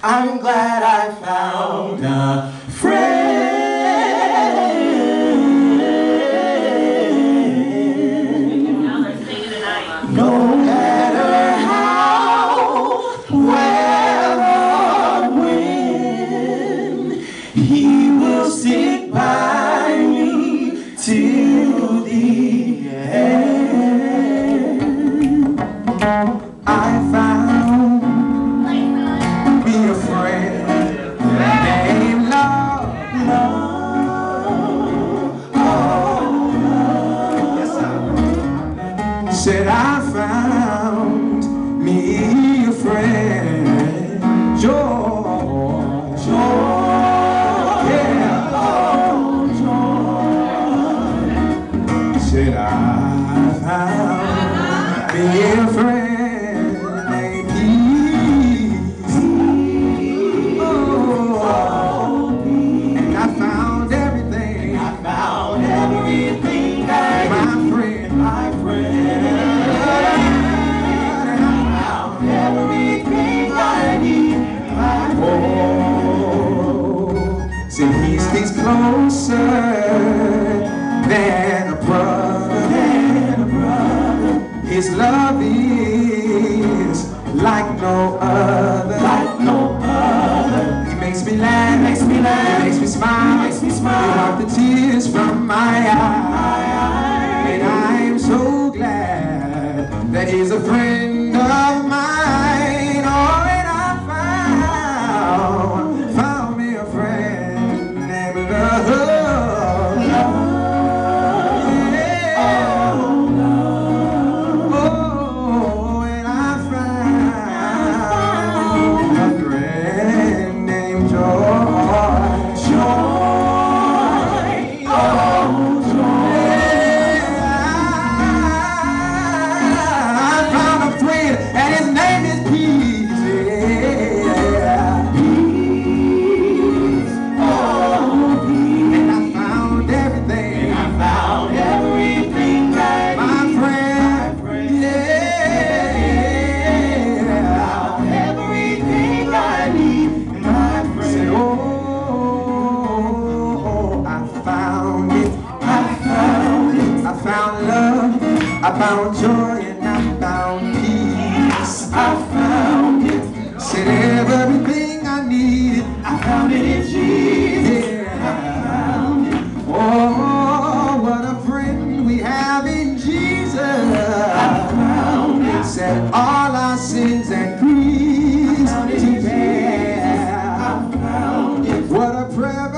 I'm glad I found a friend. No matter how, where or when, he will stick by me till the end. I found I found me a friend. Joy. Joy. Yeah. Oh, joy. Said I found me a friend closer than a brother. Than a brother. His love is like no other. Like no other. He makes me laugh. Makes me laugh. He makes me smile. Makes me smile. He wipes the tears from my eyes. And I am so glad that he's a friend of mine. Named found joy and I found peace. I found it. Said everything I needed. I found it in Jesus. Yeah. I found it. Oh, what a friend we have in Jesus. I found it. Said all our sins and griefs to bear. I found it. What a prayer.